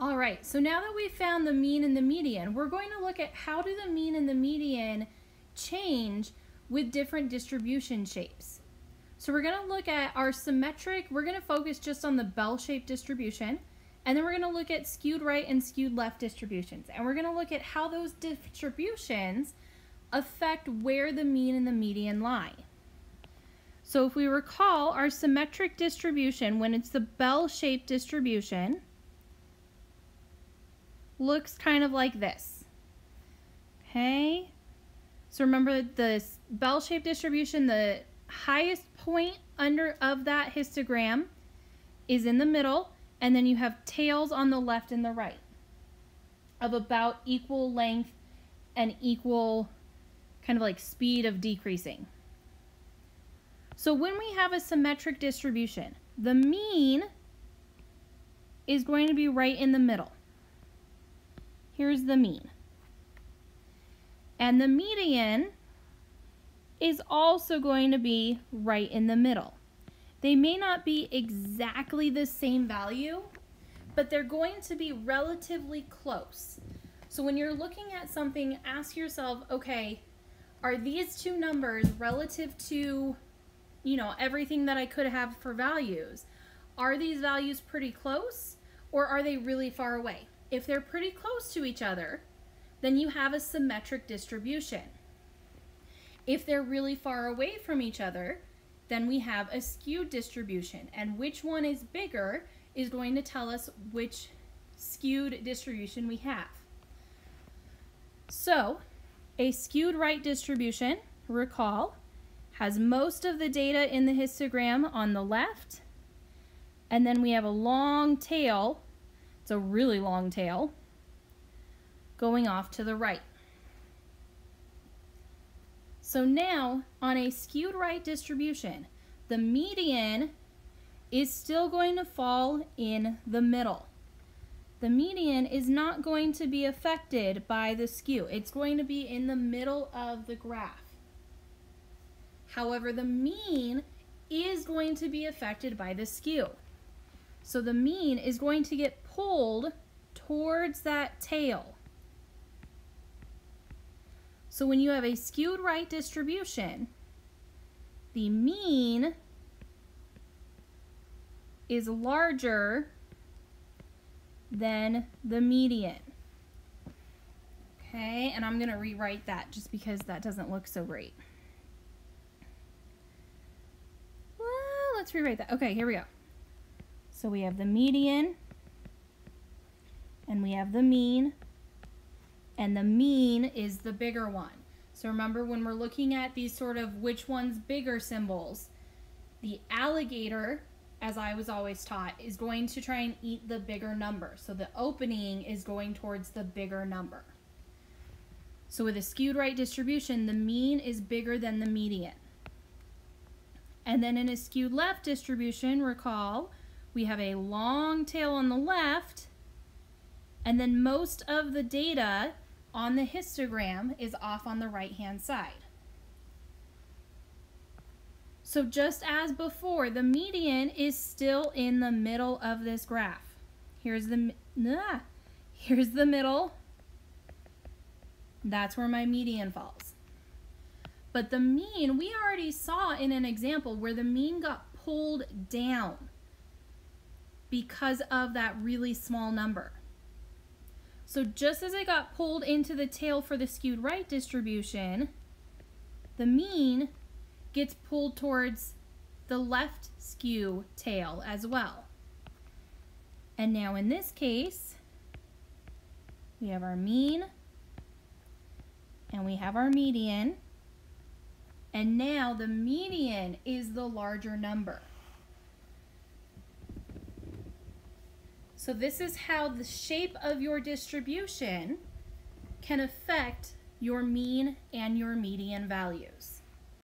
All right, so now that we've found the mean and the median, we're going to look at how do the mean and the median change with different distribution shapes. So we're going to look at our symmetric, we're going to focus just on the bell-shaped distribution, and then we're going to look at skewed right and skewed left distributions. And we're going to look at how those distributions affect where the mean and the median lie. So if we recall our symmetric distribution, when it's the bell-shaped distribution, looks kind of like this. Okay, so remember the bell-shaped distribution, the highest point under of that histogram is in the middle, and then you have tails on the left and the right of about equal length and equal kind of like speed of decreasing. So when we have a symmetric distribution, the mean is going to be right in the middle. Here's the mean. And the median is also going to be right in the middle. They may not be exactly the same value, but they're going to be relatively close. So when you're looking at something, ask yourself, okay, are these two numbers relative to, you know, everything that I could have for values? Are these values pretty close or are they really far away? If they're pretty close to each other, then you have a symmetric distribution. If they're really far away from each other, then we have a skewed distribution. And which one is bigger is going to tell us which skewed distribution we have. So, a skewed right distribution, recall, has most of the data in the histogram on the left, and then we have a long tail it's a really long tail going off to the right. So now on a skewed right distribution, the median is still going to fall in the middle. The median is not going to be affected by the skew. It's going to be in the middle of the graph. However, the mean is going to be affected by the skew. So the mean is going to get pulled towards that tail. So when you have a skewed right distribution, the mean is larger than the median. Okay, and I'm going to rewrite that just because that doesn't look so great. Well, let's rewrite that. Okay, here we go. So we have the median, and we have the mean, and the mean is the bigger one. So remember when we're looking at these sort of which one's bigger symbols, the alligator, as I was always taught, is going to try and eat the bigger number. So the opening is going towards the bigger number. So with a skewed right distribution, the mean is bigger than the median. And then in a skewed left distribution, recall, we have a long tail on the left, and then most of the data on the histogram is off on the right-hand side. So just as before, the median is still in the middle of this graph. Here's the, nah, here's the middle. That's where my median falls. But the mean, we already saw in an example where the mean got pulled down because of that really small number. So just as it got pulled into the tail for the skewed right distribution, the mean gets pulled towards the left skew tail as well. And now in this case, we have our mean and we have our median. And now the median is the larger number. So this is how the shape of your distribution can affect your mean and your median values.